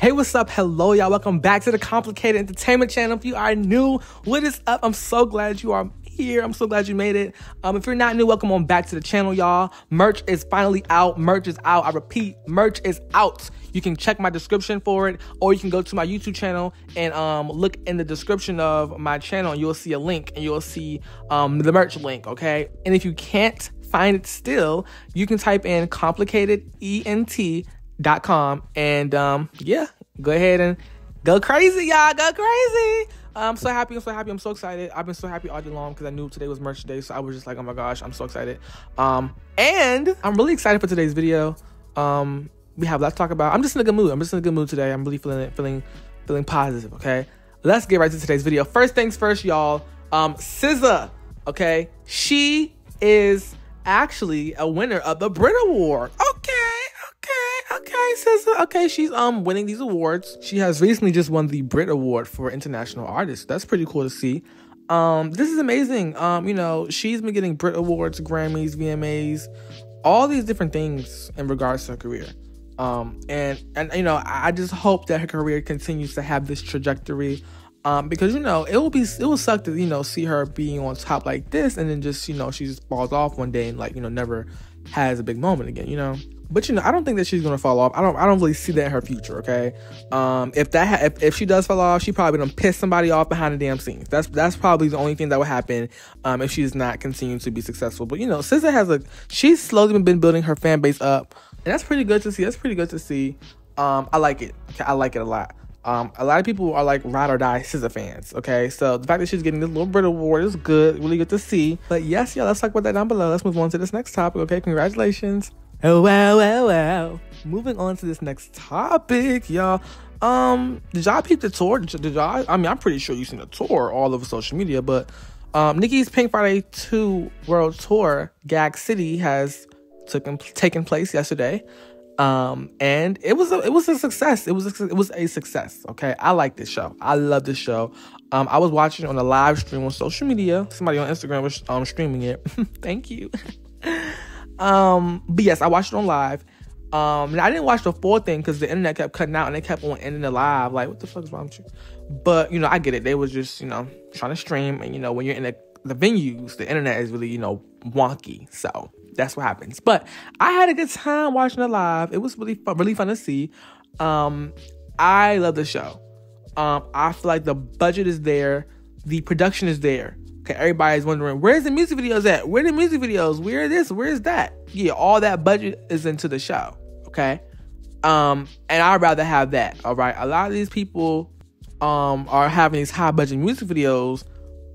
Hey, what's up? Hello, y'all. Welcome back to the Complicated Entertainment Channel. If you are new, what is up? I'm so glad you are here. I'm so glad you made it. Um, if you're not new, welcome on back to the channel, y'all. Merch is finally out. Merch is out. I repeat, merch is out. You can check my description for it, or you can go to my YouTube channel and um, look in the description of my channel, you'll see a link, and you'll see um, the merch link. Okay, and if you can't find it still, you can type in complicated ENT dot com. And um yeah go ahead and go crazy y'all. Go crazy. I'm so happy. I'm so happy. I'm so excited. I've been so happy all day long because i knew today was merch day. So i was just like oh my gosh i'm so excited. Um and i'm really excited for today's video. Um we have a lot to talk about. I'm just in a good mood. I'm just in a good mood today. I'm really feeling it feeling feeling positive okay? Let's get right to today's video. First things first y'all. Um SZA, okay? She is actually a winner of the brit award. Okay SZA. Okay, she's um winning these awards. She has recently just won the Brit Award for International Artist. That's pretty cool to see. Um, this is amazing. Um, you know, she's been getting Brit Awards, Grammys, VMAs, all these different things in regards to her career. Um, and and you know, I just hope that her career continues to have this trajectory. Um, because you know, it will be it will suck to you know see her being on top like this, and then just you know she just falls off one day and like you know never has a big moment again. You know. But you know, I don't think that she's gonna fall off. I don't. I don't really see that in her future. Okay, um, if that ha- if, if she does fall off, she probably gonna piss somebody off behind the damn scenes. That's that's probably the only thing that would happen um, if she's not continuing to be successful. But you know, SZA has a she's slowly been building her fan base up, and that's pretty good to see. That's pretty good to see. Um, I like it. Okay, I like it a lot. Um, a lot of people are like ride or die SZA fans. Okay, so the fact that she's getting this little Brit award is good, really good to see. But yes, yeah, let's talk about that down below. Let's move on to this next topic. Okay, congratulations. Oh wow, wow, wow. Moving on to this next topic, y'all. Um, did y'all peep the tour? Did y'all? I mean, I'm pretty sure you seen the tour all over social media, but um, Nicki's Pink Friday 2 World Tour, Gag City, has taken taken place yesterday. Um, and it was a it was a success. It was a, it was a success. Okay, I like this show. I love this show. Um, I was watching on a live stream on social media. Somebody on Instagram was um streaming it. Thank you. Um, but yes, I watched it on live. Um, and I didn't watch the full thing because the internet kept cutting out and they kept on ending the live. Like, what the fuck is wrong with you? But you know, I get it. They was just you know trying to stream, and you know when you're in the, the venues, the internet is really you know wonky. So that's what happens. But I had a good time watching it live. It was really fun, really fun to see. Um, I love the show. Um, I feel like the budget is there, the production is there. Everybody's wondering where's the music videos at? Where the music videos? Where this? Where's that? Yeah, all that budget is into the show. Okay. Um, and I'd rather have that. All right. A lot of these people um are having these high budget music videos,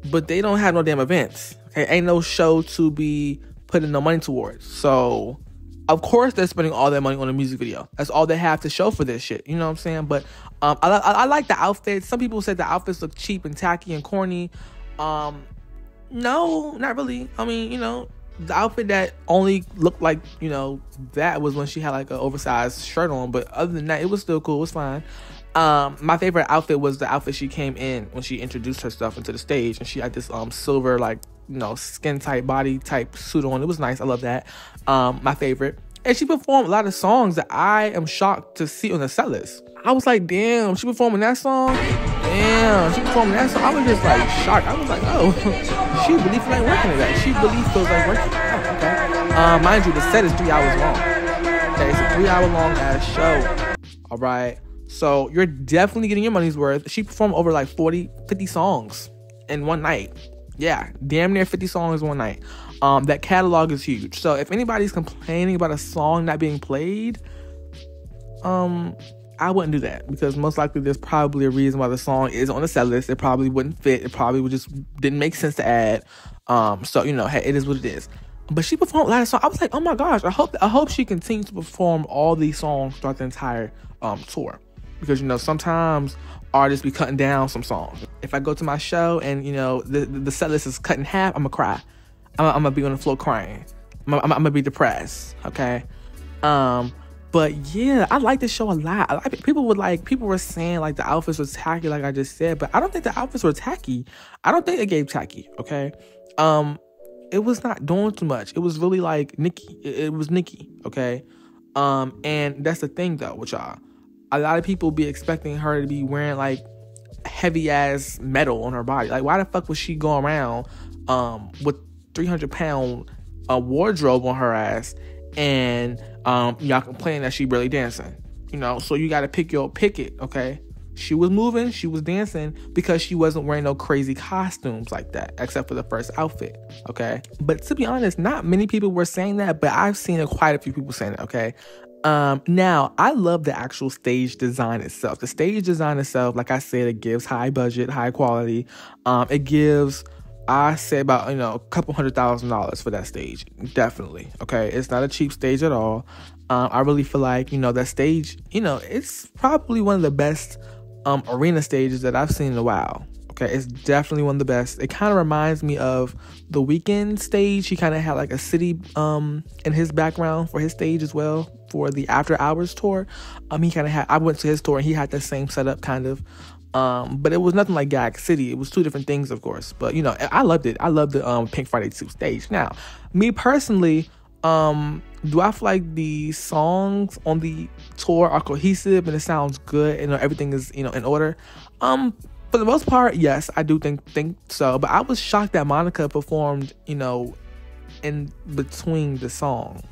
but they don't have no damn events. Okay, ain't no show to be putting no money towards. So of course they're spending all their money on a music video. That's all they have to show for this shit. You know what I'm saying? But um, I, I, I like the outfits. Some people said the outfits look cheap and tacky and corny. Um, no, not really. I mean, you know, the outfit that only looked like, you know, that was when she had like an oversized shirt on. But other than that, it was still cool. It was fine. Um, my favorite outfit was the outfit she came in when she introduced herself into the stage, and she had this um silver like you know skin tight body type suit on. It was nice. I love that. Um, my favorite. And she performed a lot of songs that I am shocked to see on the set list. I was like, damn, she performing that song? Damn, she performing that song. I was just like shocked. I was like, oh, she really feels like working at that. She really feels like working. Okay. Um, mind you, the set is three hours long. Okay, it's a three hour long ass show. All right. So you're definitely getting your money's worth. She performed over like 40, 50 songs in one night. Yeah, damn near 50 songs one night. Um, that catalog is huge. So if anybody's complaining about a song not being played, um, I wouldn't do that because most likely there's probably a reason why the song is on the set list. It probably wouldn't fit. It probably would just didn't make sense to add. Um, so you know, hey, it is what it is. But she performed a lot of songs. I was like, oh my gosh, I hope I hope she continues to perform all these songs throughout the entire um tour. Because you know, sometimes artists be cutting down some songs. If I go to my show and you know the the set list is cut in half, I'm gonna cry. I'm, I'm gonna be on the floor crying. I'm, I'm, I'm gonna be depressed. Okay. Um, but yeah, I like this show a lot. I like people would like people were saying like the outfits were tacky, like I just said, but I don't think the outfits were tacky. I don't think it gave tacky. Okay. Um, it was not doing too much. It was really like Nicki. It, it was Nicki. Okay. Um, and that's the thing though with y'all. A lot of people be expecting her to be wearing like heavy ass metal on her body. Like, why the fuck was she going around um, with 300 pound uh, wardrobe on her ass and um, y'all complaining that she barely dancing? You know, so you got to pick your pick it, okay? She was moving, she was dancing because she wasn't wearing no crazy costumes like that, except for the first outfit. Okay. But to be honest, not many people were saying that, but I've seen quite a few people saying it. Okay. Um, now I love the actual stage design itself. The stage design itself, like I said, it gives high budget, high quality. Um, it gives I say about you know a couple hundred thousand dollars for that stage, definitely. Okay, it's not a cheap stage at all. Um, I really feel like you know that stage, you know, it's probably one of the best um, arena stages that I've seen in a while. Okay, it's definitely one of the best. It kind of reminds me of the Weeknd stage. He kind of had like a city um in his background for his stage as well for the After Hours tour. Um, he kind of had. I went to his tour and he had the same setup kind of. Um, but it was nothing like Gag City. It was two different things, of course. But you know, I loved it. I loved the um Pink Friday 2 stage. Now, me personally, um, do I feel like the songs on the tour are cohesive and it sounds good and everything is you know in order? Um, for the most part, yes, I do think think so. But I was shocked that Monica performed, you know, in between the songs.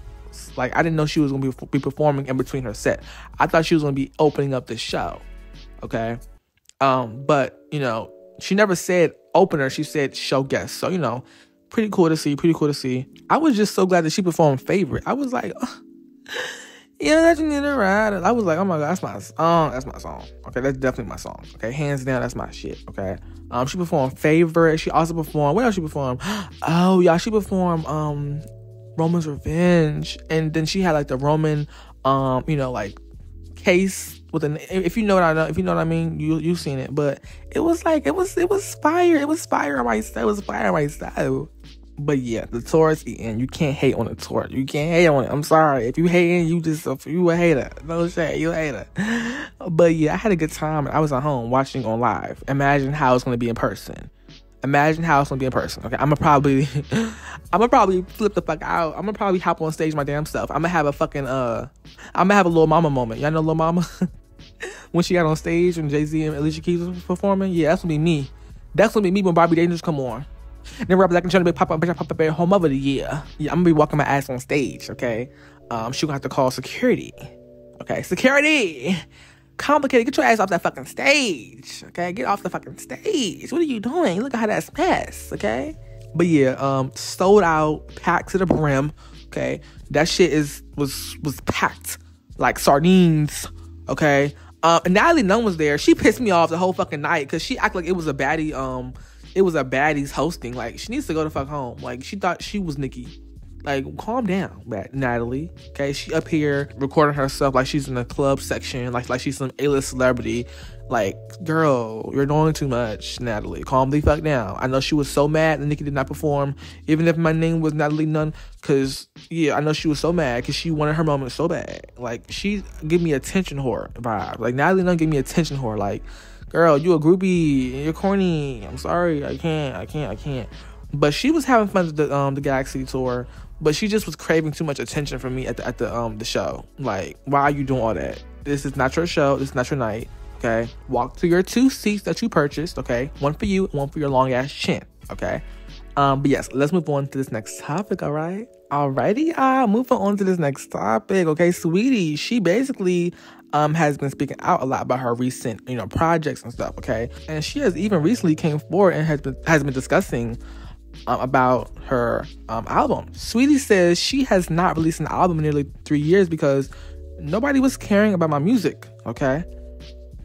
Like I didn't know she was gonna be, be performing in between her set. I thought she was gonna be opening up the show. Okay, um, but you know, she never said opener. She said show guest. So you know, pretty cool to see. Pretty cool to see. I was just so glad that she performed favorite. I was like, oh, yeah, that you need to ride. I was like, oh my god, that's my song. That's my song. Okay, that's definitely my song. Okay, hands down, that's my shit. Okay. Um, she performed favorite. She also performed. What else she performed? Oh yeah, she performed um, Roman's Revenge, and then she had like the Roman, um, you know, like case with an. If you know what I know, if you know what I mean, you you've seen it. But it was like it was it was fire. It was fire on my style. It was fire on my style. But yeah, the Taurus eating. You can't hate on the Taurus. You can't hate on it. I'm sorry. If you hating, you just you a hater. No shit, you a hater. But yeah, I had a good time. I was at home watching on live. Imagine how it's gonna be in person. Imagine how it's gonna be in person. Okay, I'm gonna probably, I'm gonna probably flip the fuck out. I'm gonna probably hop on stage my damn self. I'm gonna have a fucking uh, I'm gonna have a little mama moment. Y'all know little mama when she got on stage when Jay Z and Alicia Keys was performing. Yeah, that's gonna be me. That's gonna be me when Barbie Dangerous come on. Then Robert Black and trying to be pop up, bitch, pop up at home of the year. Yeah, I'm gonna be walking my ass on stage. Okay, um, she gonna have to call security. Okay, security complicated. Get your ass off that fucking stage. Okay, get off the fucking stage. What are you doing? Look at how that's mess. Okay, but yeah, um, sold out, packed to the brim. Okay, that shit is was was packed like sardines. Okay, um, and Natalie Nunn was there. She pissed me off the whole fucking night because she acted like it was a baddie. Um, it was a baddie's hosting. Like she needs to go to fuck home. Like she thought she was Nicki. Like, calm down, Natalie. Okay, she up here recording herself like she's in the club section, like like she's some A-list celebrity. Like, girl, you're doing too much, Natalie. Calm the fuck down. I know she was so mad that Nicki did not perform, even if my name was Natalie Nunn. Cause yeah, I know she was so mad because she wanted her moment so bad. Like, she give me attention whore vibe. Like Natalie Nunn give me attention whore. Like, girl, you a groupie. You're corny. I'm sorry. I can't. I can't. I can't. But she was having fun with the um the Galaxy tour but she just was craving too much attention from me at the at the um the show. Like, why are you doing all that? This is not your show. This is not your night. Okay, walk to your two seats that you purchased. Okay, one for you, one for your long ass chin. Okay. Um, but yes, let's move on to this next topic. All right. Alrighty, ah, uh, moving on to this next topic. Okay, Saweetie, she basically um has been speaking out a lot about her recent, you know, projects and stuff. Okay, and she has even recently came forward and has been has been discussing um, about her um, album. Saweetie says she has not released an album in nearly three years because nobody was caring about my music. Okay.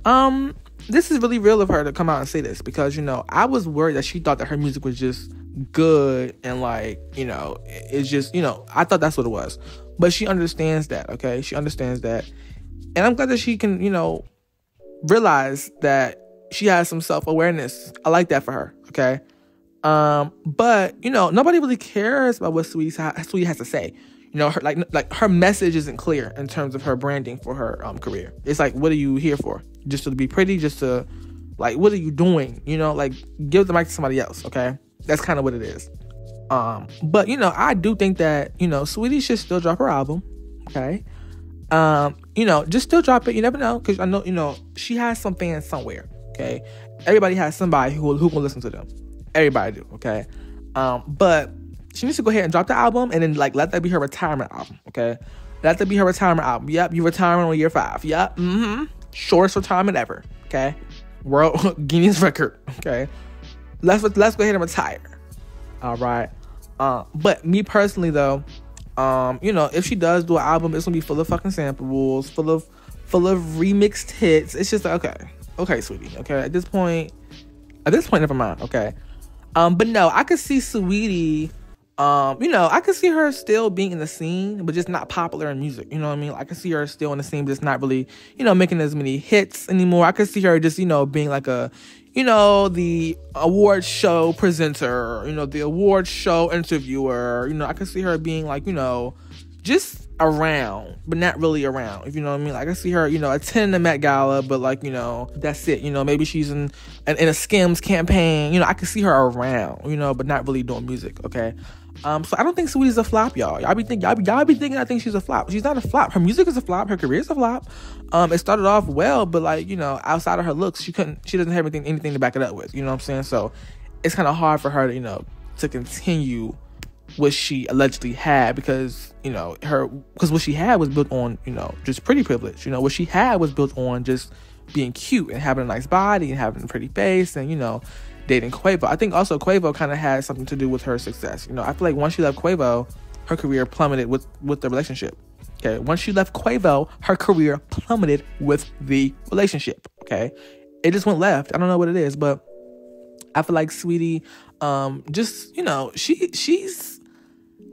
Um, this is really real of her to come out and say this because you know I was worried that she thought that her music was just good and like you know it's just you know I thought that's what it was, but she understands that. Okay, she understands that, and I'm glad that she can you know realize that she has some self awareness. I like that for her. Okay. Um, but you know, nobody really cares about what Sweet Sweet has to say. You know, her like like her message isn't clear in terms of her branding for her um career. It's like, what are you here for? Just to be pretty? Just to like, what are you doing? You know, like give the mic to somebody else. Okay, that's kind of what it is. Um, but you know, I do think that you know, Saweetie should still drop her album. Okay. Um, you know, just still drop it. You never know, because I know, you know, she has some fans somewhere. Okay, everybody has somebody who who will listen to them. Everybody do. Okay, um, but she needs to go ahead and drop the album and then like let that be her retirement album. Okay, let that be her retirement album. Yep, you retiring on year five. Yep, mm-hmm. Shortest retirement ever. Okay, world Guinness record. Okay, let's let's go ahead and retire. All right. Uh, but me personally though, um, you know, if she does do an album, it's gonna be full of fucking samples, full of full of remixed hits. It's just like, okay, okay, sweetie. Okay, at this point, at this point, never mind. Okay. Um, but no, I could see Saweetie. Um, you know, I could see her still being in the scene, but just not popular in music. You know what I mean? Like, I could see her still in the scene, but just not really, you know, making as many hits anymore. I could see her just, you know, being like a, you know, the award show presenter, you know, the award show interviewer. You know, I could see her being like, you know, just around, but not really around. If you know what I mean. Like I see her, you know, attending the Met Gala, but like, you know, that's it. You know, maybe she's in in, in a Skims campaign. You know, I could see her around, you know, but not really doing music. Okay. Um, so I don't think Saweetie's a flop, y'all. Y'all be think y'all be, y'all be thinking I think she's a flop. She's not a flop. Her music is a flop. Her career is a flop. Um, it started off well, but like you know, outside of her looks, she couldn't. She doesn't have anything anything to back it up with. You know what I'm saying? So it's kind of hard for her to you know to continue what she allegedly had because you know her because what she had was built on you know just pretty privilege. You know what she had was built on just being cute and having a nice body and having a pretty face and you know dating Quavo. I think also Quavo kind of had something to do with her success. You know, I feel like once she left Quavo, her career plummeted with with the relationship. Okay, once she left Quavo, her career plummeted with the relationship. Okay, it just went left. I don't know what it is, but I feel like Saweetie, um, just you know, she she's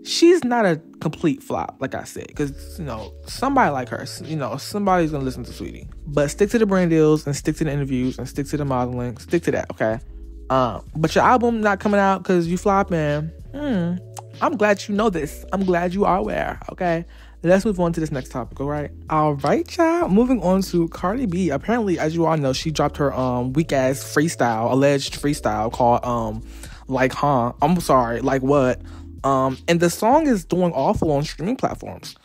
she's not a complete flop, like I said, because you know somebody like her, you know, somebody's gonna listen to Saweetie. But stick to the brand deals and stick to the interviews and stick to the modeling. Stick to that, okay? Um, but your album not coming out because you flopping. Hmm. I'm glad you know this. I'm glad you are aware. Okay. Let's move on to this next topic, all right? All right, y'all. Moving on to Cardi B. Apparently, as you all know, she dropped her um weak ass freestyle, alleged freestyle called um like huh. I'm sorry, like what? Um, and the song is doing awful on streaming platforms.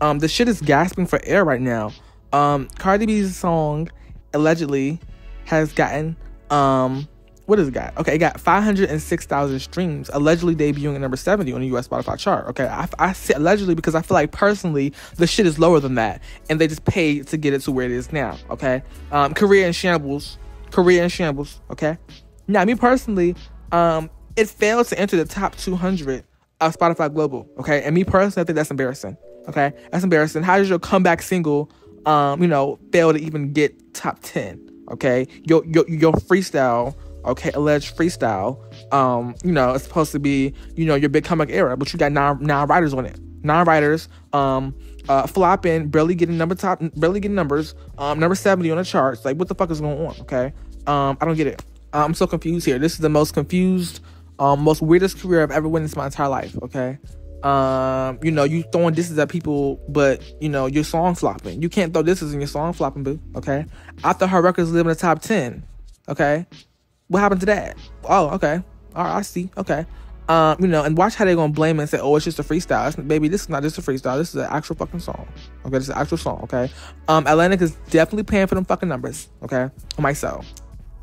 Um, the shit is gasping for air right now. Um, Cardi B's song allegedly has gotten um what does it got? Okay, it got 506,000 streams, allegedly debuting at number 70 on the US Spotify chart. Okay, I, I say allegedly because I feel like personally the shit is lower than that, and they just paid to get it to where it is now. Okay, um, career in shambles, career in shambles. Okay, now me personally, um, it failed to enter the top 200 of Spotify Global. Okay, and me personally, I think that's embarrassing. Okay, that's embarrassing. How does your comeback single, um, you know, fail to even get top 10? Okay, your your your freestyle okay, alleged freestyle. Um, you know, it's supposed to be, you know, your big comeback era, but you got nine nine writers on it. Nine writers, um, uh, flopping, barely getting number top, barely getting numbers, um, number 70 on the charts. Like, what the fuck is going on? Okay. Um, I don't get it. I'm so confused here. This is the most confused, um, most weirdest career I've ever witnessed my entire life. Okay. Um, you know, you throwing disses at people, but you know, your song flopping. You can't throw disses in your song flopping, boo. Okay. After her records live in the top 10. Okay. What happened to that? Oh, okay. All right, I see. Okay. Um, you know, and watch how they're gonna blame and say, "Oh, it's just a freestyle." It's, baby, this is not just a freestyle. This is an actual fucking song. Okay, this is an actual song. Okay. Um, Atlantic is definitely paying for them fucking numbers. Okay, on myself.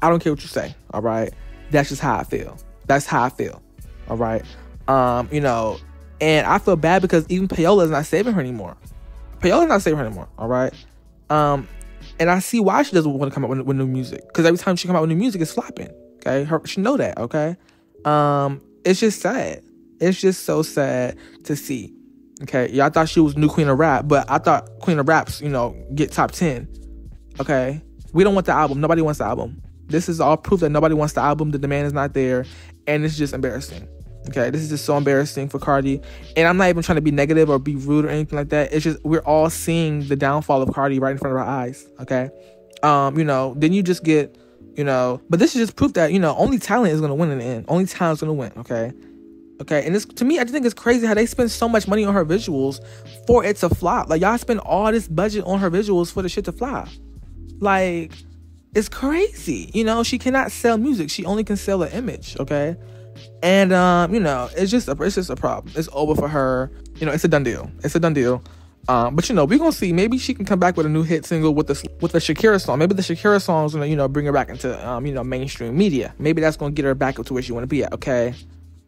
I don't care what you say. All right. That's just how I feel. That's how I feel. All right. Um, you know, and I feel bad because even Payola is not saving her anymore. Payola's not saving her anymore. All right. Um, and I see why she doesn't want to come out with, with new music because every time she come out with new music, it's flopping. Okay, her she know that. Okay, um, it's just sad. It's just so sad to see. Okay, yeah, I thought she was new queen of rap, but I thought queen of raps, you know, get top ten. Okay, we don't want the album. Nobody wants the album. This is all proof that nobody wants the album. The demand is not there, and it's just embarrassing. Okay, this is just so embarrassing for Cardi. And I'm not even trying to be negative or be rude or anything like that. It's just we're all seeing the downfall of Cardi right in front of our eyes. Okay. Um, you know, then you just get, you know, but this is just proof that, you know, only talent is gonna win in the end. Only talent's gonna win, okay? Okay, and this to me, I just think it's crazy how they spend so much money on her visuals for it to flop. Like y'all spend all this budget on her visuals for the shit to flop. Like, it's crazy. You know, she cannot sell music. She only can sell an image, okay? And um, you know, it's just a it's just a problem. It's over for her. You know, it's a done deal. It's a done deal. Um, but you know, we're gonna see. Maybe she can come back with a new hit single with the with the Shakira song. Maybe the Shakira song's gonna you know bring her back into um, you know mainstream media. Maybe that's gonna get her back up to where she want to be at. Okay.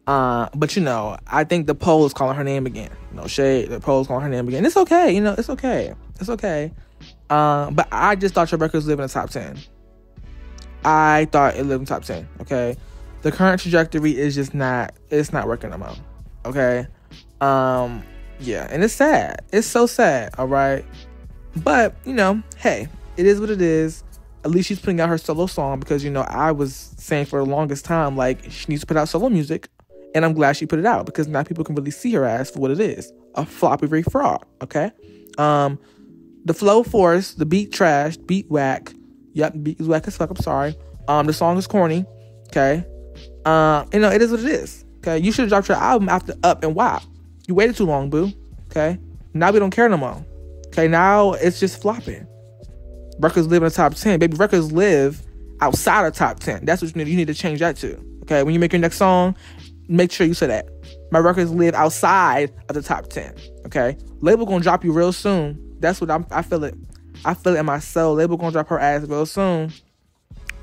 Uh, but you know, I think the poll is calling her name again. No shade. The poll is calling her name again. It's okay. You know, it's okay. It's okay. Uh, but I just thought your records live in the top ten. I thought it lived in top ten. Okay. The current trajectory is just not. It's not working them out. Okay. Um yeah, and it's sad. It's so sad, all right? But, you know, hey, it is what it is. At least she's putting out her solo song because, you know, I was saying for the longest time, like, she needs to put out solo music. And I'm glad she put it out because now people can really see her ass for what it is a floppy free fraud, okay? Um, the flow force, the beat trash, beat whack. Yep, beat is whack as fuck. I'm sorry. Um, the song is corny, okay? Uh, you know, it is what it is. Okay, you should have dropped your album after Up and WAP. You waited too long, boo. Okay. Now we don't care no more. Okay. Now it's just flopping. Records live in the top 10. Baby, records live outside of top 10. That's what you need. You need to change that too. Okay. When you make your next song, make sure you say that. My records live outside of the top 10. Okay. Label gonna drop you real soon. That's what I'm, I feel it. I feel it in my soul. Label gonna drop her ass real soon.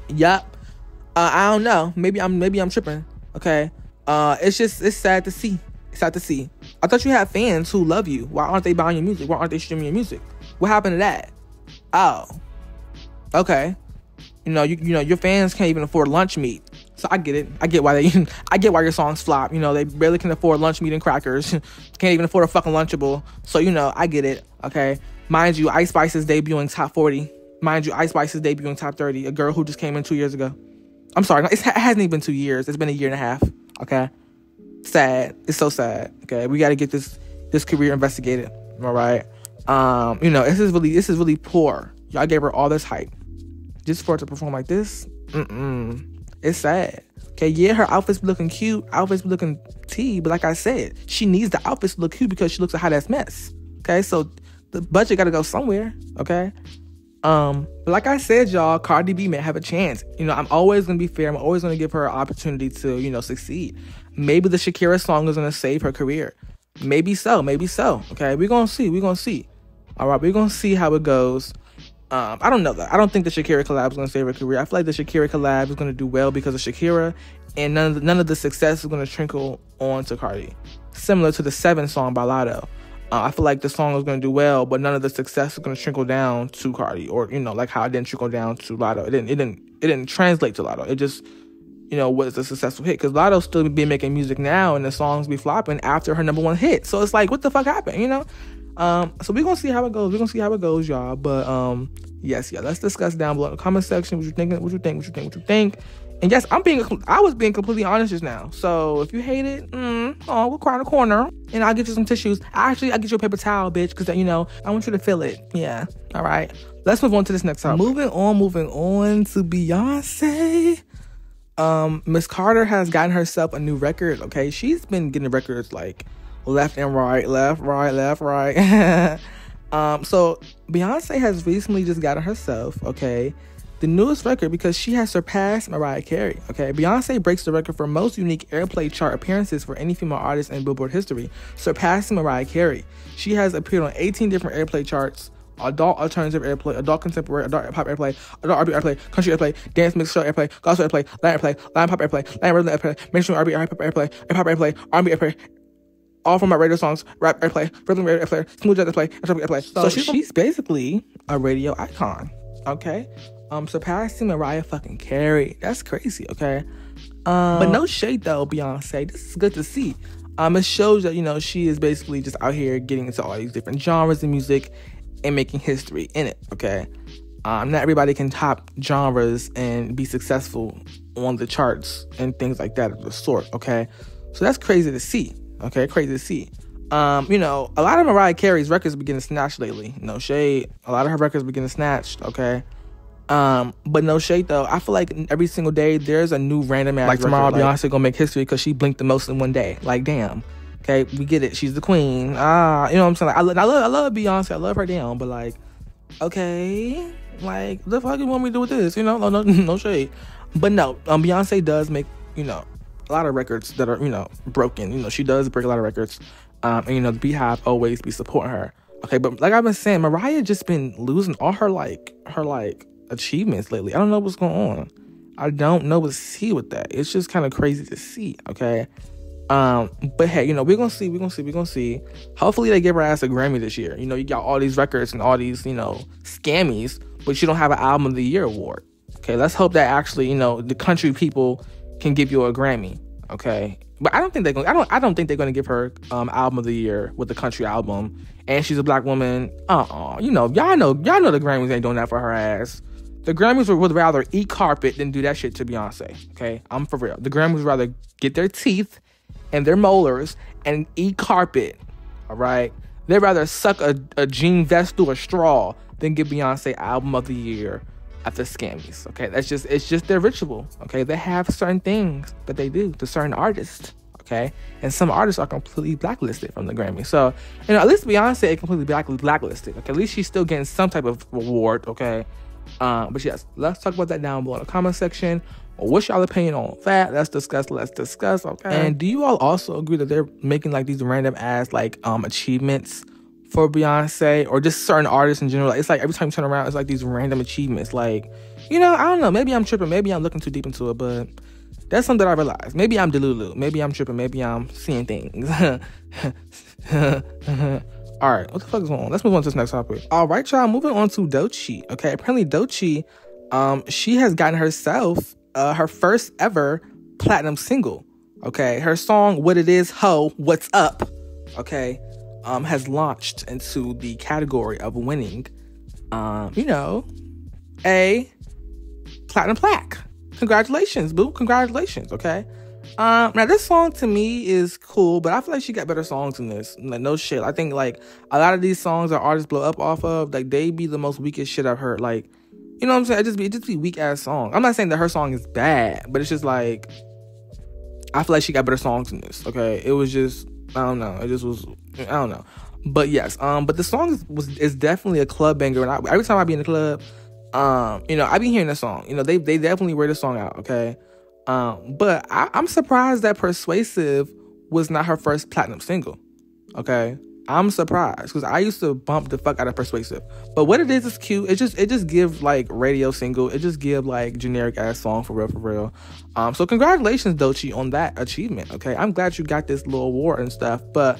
Yup. Uh, I don't know. Maybe I'm maybe I'm tripping. Okay. Uh, it's just it's sad to see It's sad to see. I thought you had fans who love you. Why aren't they buying your music? Why aren't they streaming your music? What happened to that? Oh, okay. You know, you you know your fans can't even afford lunch meat. So I get it. I get why they. I get why your songs flop. You know, they barely can afford lunch meat and crackers. can't even afford a fucking Lunchable. So you know, I get it. Okay. Mind you, Ice Spice is debuting top 40. Mind you, Ice Spice is debuting top 30. A girl who just came in two years ago. I'm sorry, it hasn't even been two years. It's been a year and a half. Okay sad. It's so sad. Okay, we got to get this this career investigated. All right. Um, you know, this is really this is really poor. Y'all gave her all this hype just for her to perform like this. Mm-mm. It's sad. Okay, yeah, her outfits looking cute, outfits looking T, but like I said, she needs the outfits to look cute because she looks a hot ass mess. Okay, so the budget got to go somewhere. Okay. Um, but like I said, y'all, Cardi B may have a chance. You know, I'm always gonna be fair. I'm always gonna give her an opportunity to, you know, succeed. Maybe the Shakira song is gonna save her career. Maybe so, maybe so. Okay, we're gonna see. We're gonna see. All right, we're gonna see how it goes. Um, I don't know that. I don't think the Shakira collab is gonna save her career. I feel like the Shakira collab is gonna do well because of Shakira, and none of the, none of the success is gonna trickle on to Cardi. Similar to the Seven song by Latto. Uh, I feel like the song is gonna do well, but none of the success is gonna trickle down to Cardi, or you know, like how it didn't trickle down to Latto. It didn't. It didn't. It didn't translate to Latto. It just you know, was a successful hit. Because Latto still be making music now, and the songs be flopping after her number one hit. So it's like, what the fuck happened? You know. Um, so we're gonna see how it goes. We're gonna see how it goes, y'all. But um, yes, yeah, let's discuss down below in the comment section what you think, what you think, what you think, what you think. And yes, I'm being, I was being completely honest just now. So if you hate it, mm, oh, we'll cry in the corner, and I'll get you some tissues. Actually, I'll get you a paper towel, bitch, because you know I want you to feel it. Yeah. All right. Let's move on to this next topic. Moving on, moving on to Beyonce um miss carter has gotten herself a new record okay she's been getting records like left and right left right left right um so beyonce has recently just gotten herself okay the newest record because she has surpassed mariah carey okay beyonce breaks the record for most unique airplay chart appearances for any female artist in billboard history surpassing mariah carey she has appeared on 18 different airplay charts adult alternative airplay, adult contemporary, adult pop airplay, adult R&B airplay, country airplay, dance mix show airplay, gospel airplay, Latin airplay, Latin pop airplay, Latin rhythm airplay, mainstream R&B hip hop airplay, hip hop airplay, R&B airplay, all from my radio songs, rap airplay, rhythm airplay, smooth jazz airplay, and airplay. So, so she's, she's basically a radio icon, okay? Um, surpassing Mariah fucking Carey. That's crazy, okay? Um, but no shade though, Beyonce. This is good to see. Um, it shows that you know she is basically just out here getting into all these different genres of music and making history in it. Okay, um, not everybody can top genres and be successful on the charts and things like that of the sort. Okay, so that's crazy to see. Okay, crazy to see. Um, you know, a lot of Mariah Carey's records begin to snatch lately. No shade. A lot of her records begin to snatched. Okay. Um, but no shade though. I feel like every single day there's a new random ass. Like tomorrow, record, Beyonce gonna make history because she blinked the most in one day. Like damn. Okay, we get it. She's the queen. Ah, you know what I'm saying? Like, I, I love, I love Beyonce. I love her down, but like, okay, like, the fuck you want me to do with this? You know, no, no, no shade. But no, um, Beyonce does make you know a lot of records that are you know broken. You know, she does break a lot of records. Um, and you know, the BeyHive always be supporting her. Okay, but like I've been saying, Mariah just been losing all her like her like achievements lately. I don't know what's going on. I don't know what to see with that. It's just kind of crazy to see. Okay. Um, but hey, you know, we're gonna see, we're gonna see, we're gonna see. Hopefully they give her ass a Grammy this year. You know, you got all these records and all these, you know, scammies, but you don't have an album of the year award. Okay, let's hope that actually, you know, the country people can give you a Grammy. Okay. But I don't think they're gonna I don't. I don't think they're to give her um, album of the year with the country album, and she's a black woman. Uh, uh you know, y'all know, y'all know the Grammys ain't doing that for her ass. The Grammys would rather eat carpet than do that shit to Beyonce. Okay, I'm for real. The Grammys would rather get their teeth and their molars and eat carpet. All right. They'd rather suck a, a jean vest through a straw than give Beyonce album of the year at the scammies. Okay. That's just it's just their ritual. Okay. They have certain things that they do to certain artists. Okay. And some artists are completely blacklisted from the Grammy. So, you know, at least Beyonce is completely black blacklisted. Okay. At least she's still getting some type of reward. Okay. Um, but yes, let's talk about that down below in the comment section. What's y'all opinion on that? Let's discuss. Let's discuss. Okay. And do you all also agree that they're making like these random ass like um achievements for Beyonce or just certain artists in general? it's like every time you turn around, it's like these random achievements. Like, you know, I don't know. Maybe I'm tripping. Maybe I'm looking too deep into it, but that's something that I realized. Maybe I'm delulu. Maybe I'm tripping. Maybe I'm seeing things. All right, what the fuck is going on? Let's move on to this next topic. All right, y'all, moving on to Doechii. Okay, apparently Doechii, um, she has gotten herself uh, her first ever platinum single. Okay, her song "What It Is Ho What's Up," okay, um, has launched into the category of winning, um, you know, a platinum plaque. Congratulations, boo! Congratulations. Okay. Um, now this song to me is cool, but I feel like she got better songs than this. Like no shit. I think like a lot of these songs that artists blow up off of, like they be the most weakest shit I've heard. Like you know what I'm saying? It just be it just be weak ass song. I'm not saying that her song is bad, but it's just like I feel like she got better songs than this. Okay, it was just I don't know. It just was I don't know. But yes, um, but the song was is definitely a club banger, and I, every time I be in the club, um, you know, I be hearing the song. You know, they they definitely wear the song out. Okay, um, but I, I'm surprised that Persuasive was not her first platinum single. Okay, I'm surprised because I used to bump the fuck out of Persuasive. But what it is is cute. It just it just give like radio single. It just give like generic ass song for real for real. Um, so congratulations Doechii on that achievement. Okay, I'm glad you got this little award and stuff. But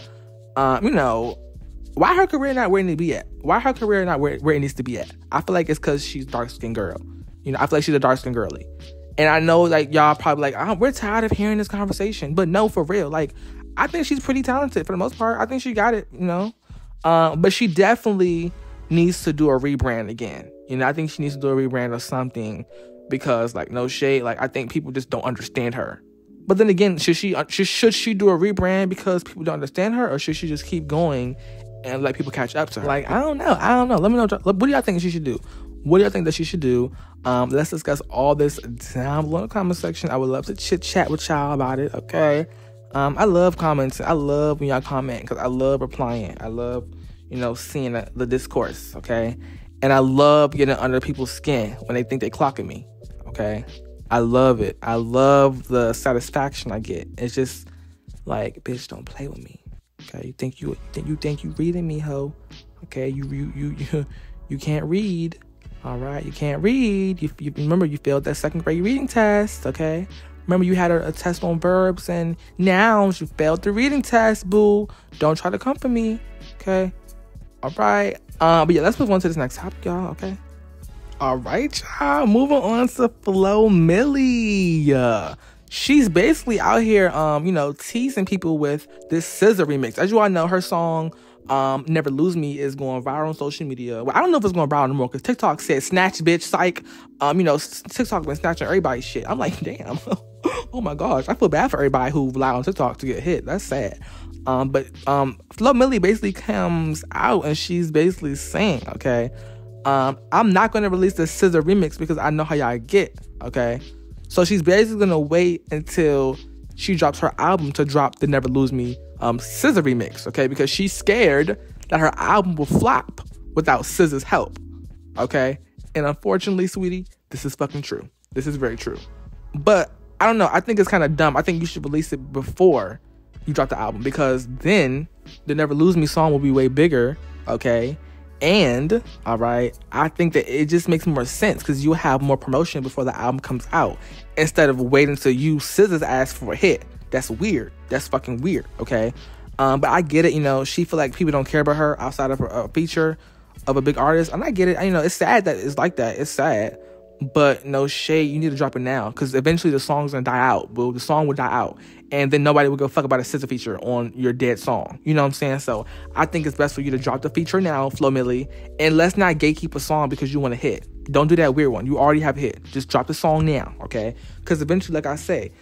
um, you know, why her career not where it needs to be at? Why her career not where, where it needs to be at? I feel like it's because she's dark skinned girl. You know, I feel like she's a dark skinned girly. And I know like y'all probably like, oh, we're tired of hearing this conversation. But no, for real. Like I think she's pretty talented for the most part. I think she got it, you know. Uh, but she definitely needs to do a rebrand again. You know, I think she needs to do a rebrand or something because, like, no shade. Like, I think people just don't understand her. But then again, should she uh, should, should she do a rebrand because people don't understand her, or should she just keep going and let people catch up to her? Like, I don't know. I don't know. Let me know. What do y'all think she should do? What do y'all think that she should do? Um, let's discuss all this down below in the comment section. I would love to chit chat with y'all about it. Okay. Um, I love comments. I love when y'all comment because I love replying. I love, you know, seeing the, the, discourse. Okay, and I love getting under people's skin when they think they clocking me. Okay, I love it. I love the satisfaction I get. It's just like, bitch, don't play with me. Okay, you think you think you think you reading me, ho? Okay, you you you you, you can't read. All right, you can't read. You, you remember you failed that second grade reading test. Okay, Remember, you had a, a, test on verbs and nouns. You failed the reading test, boo. Don't try to come for me. Okay. All right. Uh, but yeah, let's move on to this next topic, y'all. Okay. All right, y'all. Moving on to Flo Milli. Uh, she's basically out here, um, you know, teasing people with this SZA remix. As you all know, her song um, Never Lose Me is going viral on social media. Well, I don't know if it's going viral anymore because TikTok said snatch bitch psych. Um, you know, TikTok been snatching everybody's shit. I'm like, damn. oh my gosh. I feel bad for everybody who rely on TikTok to get hit. That's sad. Um, but um Flo Milli basically comes out and she's basically saying, okay, um, I'm not gonna release the SZA remix because I know how y'all get, okay? So she's basically gonna wait until she drops her album to drop the Never Lose Me um, SZA remix, okay? Because she's scared that her album will flop without SZA's help, okay? And unfortunately, sweetie, this is fucking true. This is very true. But I don't know. I think it's kind of dumb. I think you should release it before you drop the album because then the Never Lose Me song will be way bigger Okay. And all right, I think that it just makes more sense because you have more promotion before the album comes out instead of waiting until you scissors ass for a hit. That's weird. That's fucking weird. Okay. Um, but I get it. You know, she feel like people don't care about her outside of a feature of a big artist, and I get it. You know, it's sad that it's like that. It's sad. But no shade, you need to drop it now because eventually the song's gonna die out. Well, the song will die out, and then nobody will go fuck about a SZA feature on your dead song. You know what I'm saying? So I think it's best for you to drop the feature now, Flo Milli, and let's not gatekeep a song because you want to hit. Don't do that weird one. You already have hit. Just drop the song now, okay? Because eventually, like I say,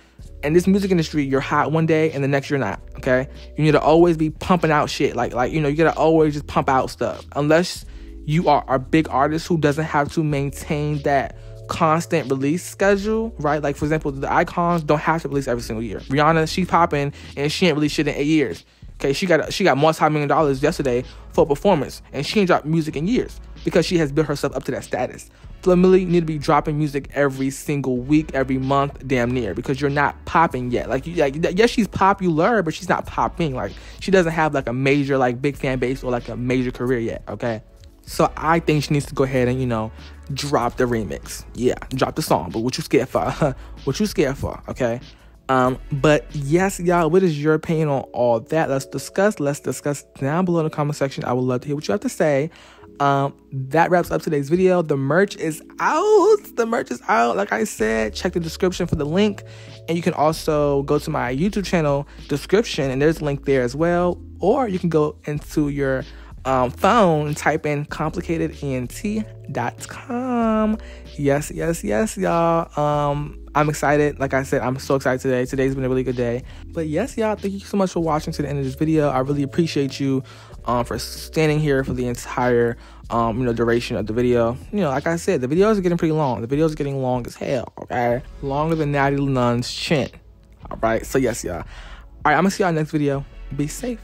in this music industry, you're hot one day and the next you're not. Okay, you need to always be pumping out shit. Like like you know, you gotta always just pump out stuff. Unless you are a big artist who doesn't have to maintain that constant release schedule, right? Like for example, the icons don't have to release every single year. Rihanna, she's popping and she ain't released shit in eight years. Okay, she got she got multi-million dollars yesterday for a performance, and she ain't dropped music in years because she has built herself up to that status. You need to be dropping music every single week, every month, damn near, because you're not popping yet. Like, you, like yes, she's popular, but she's not popping. Like, she doesn't have like a major, like, big fan base or like a major career yet. Okay, so I think she needs to go ahead and you know drop the remix. Yeah, drop the song. But what you scared for? what you scared for? Okay. Um, but yes, y'all, what is your opinion on all that? Let's discuss. Let's discuss down below in the comment section. I would love to hear what you have to say. Um, that wraps up today's video. The merch is out. The merch is out. Like I said, check the description for the link. And you can also go to my YouTube channel description, and there's a link there as well. Or you can go into your um, phone, type in complicatedent.com. Yes, yes, yes, y'all. Um, I'm excited. Like I said, I'm so excited today. Today's been a really good day. But yes, y'all, thank you so much for watching to the end of this video. I really appreciate you um, for standing here for the entire um, you know, duration of the video. You know, like I said, the videos are getting pretty long. The videos are getting long as hell, okay? Longer than Natty Nunn's chin. All right, so yes, y'all. All right, I'm gonna see y'all next video. Be safe.